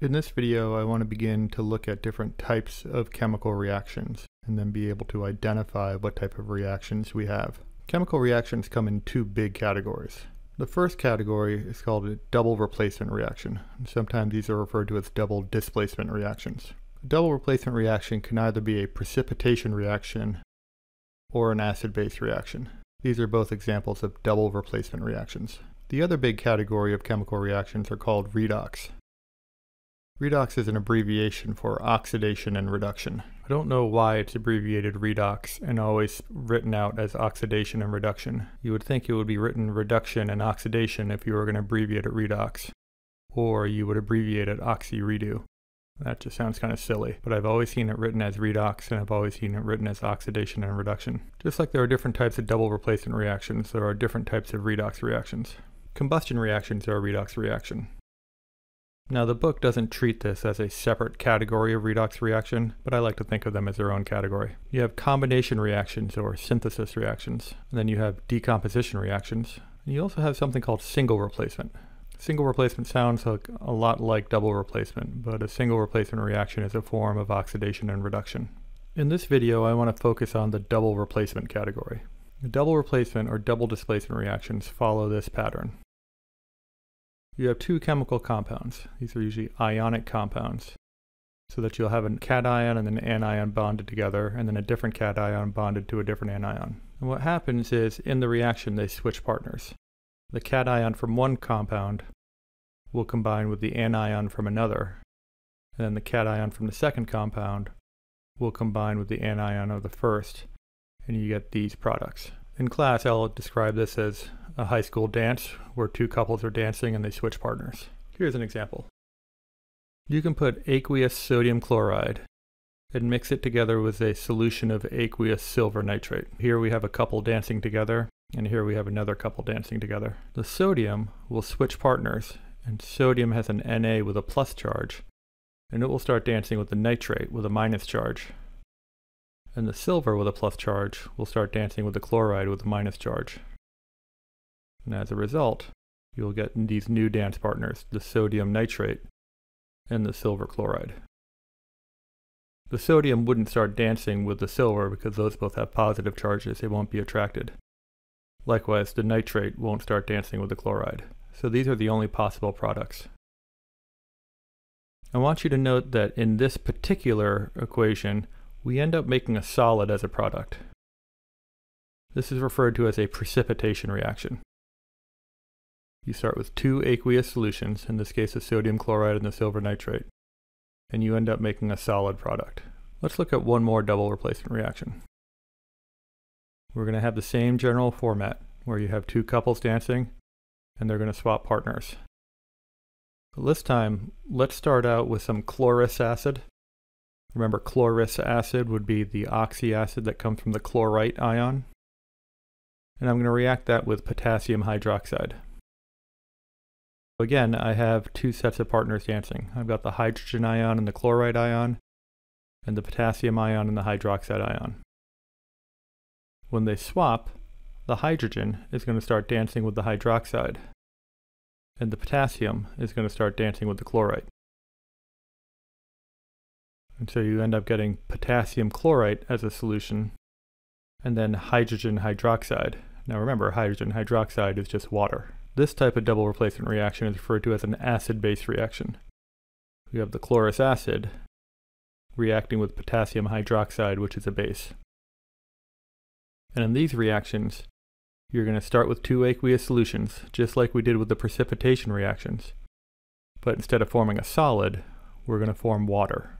In this video, I want to begin to look at different types of chemical reactions and then be able to identify what type of reactions we have. Chemical reactions come in two big categories. The first category is called a double replacement reaction. Sometimes these are referred to as double displacement reactions. A double replacement reaction can either be a precipitation reaction or an acid-base reaction. These are both examples of double replacement reactions. The other big category of chemical reactions are called redox. Redox is an abbreviation for oxidation and reduction. I don't know why it's abbreviated redox and always written out as oxidation and reduction. You would think it would be written reduction and oxidation if you were going to abbreviate it redox. Or you would abbreviate it oxy-redo. That just sounds kind of silly, but I've always seen it written as redox and I've always seen it written as oxidation and reduction. Just like there are different types of double replacement reactions, there are different types of redox reactions. Combustion reactions are a redox reaction. Now the book doesn't treat this as a separate category of redox reaction, but I like to think of them as their own category. You have combination reactions or synthesis reactions, and then you have decomposition reactions, and you also have something called single replacement. Single replacement sounds like a lot like double replacement, but a single replacement reaction is a form of oxidation and reduction. In this video, I want to focus on the double replacement category. Double replacement or double displacement reactions follow this pattern you have two chemical compounds. These are usually ionic compounds. So that you'll have a cation and an anion bonded together, and then a different cation bonded to a different anion. And what happens is, in the reaction, they switch partners. The cation from one compound will combine with the anion from another, and then the cation from the second compound will combine with the anion of the first, and you get these products. In class, I'll describe this as a high school dance where two couples are dancing and they switch partners. Here's an example. You can put aqueous sodium chloride and mix it together with a solution of aqueous silver nitrate. Here we have a couple dancing together, and here we have another couple dancing together. The sodium will switch partners, and sodium has an Na with a plus charge, and it will start dancing with the nitrate with a minus charge. And the silver with a plus charge will start dancing with the chloride with a minus charge. And as a result, you'll get these new dance partners, the sodium nitrate and the silver chloride. The sodium wouldn't start dancing with the silver because those both have positive charges, they won't be attracted. Likewise, the nitrate won't start dancing with the chloride. So these are the only possible products. I want you to note that in this particular equation, we end up making a solid as a product. This is referred to as a precipitation reaction. You start with two aqueous solutions, in this case the sodium chloride and the silver nitrate, and you end up making a solid product. Let's look at one more double replacement reaction. We're going to have the same general format, where you have two couples dancing, and they're going to swap partners. But this time, let's start out with some chlorous acid. Remember, chlorous acid would be the oxy acid that comes from the chlorite ion. And I'm going to react that with potassium hydroxide. Again, I have two sets of partners dancing. I've got the hydrogen ion and the chlorite ion, and the potassium ion and the hydroxide ion. When they swap, the hydrogen is going to start dancing with the hydroxide, and the potassium is going to start dancing with the chlorite. And so you end up getting potassium chlorite as a solution, and then hydrogen hydroxide. Now remember, hydrogen hydroxide is just water. This type of double replacement reaction is referred to as an acid-base reaction. We have the chlorous acid reacting with potassium hydroxide, which is a base. And in these reactions, you're going to start with two aqueous solutions, just like we did with the precipitation reactions. But instead of forming a solid, we're going to form water.